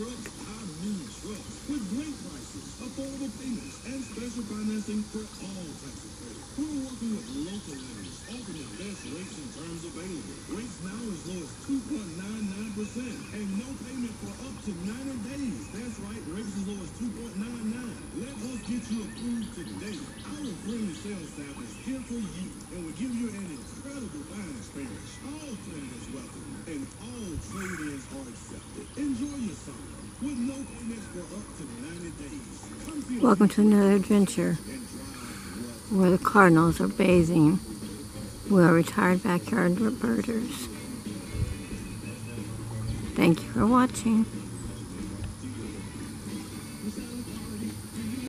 I mean. With great prices, affordable payments, and special financing for all types of credit. We're working with local lenders, offering the best rates and terms available. Rates now as low as 2.99% and no payment for up to 90 days. That's right, rates as low as 2.99. Let us get you approved today. Our friendly sales staff is here for you and will give you an incredible buying experience. All creditors welcome and all trade-ins are accepted. Enjoy your summer with no payments for up to 90 days. Come see us Welcome to another adventure where the cardinals are bathing. We are retired backyard birders. Thank you for watching.